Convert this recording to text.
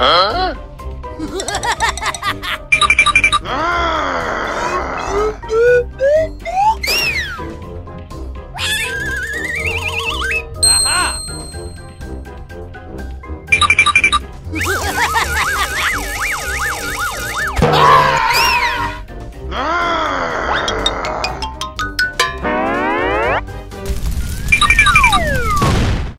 Huh? Aha!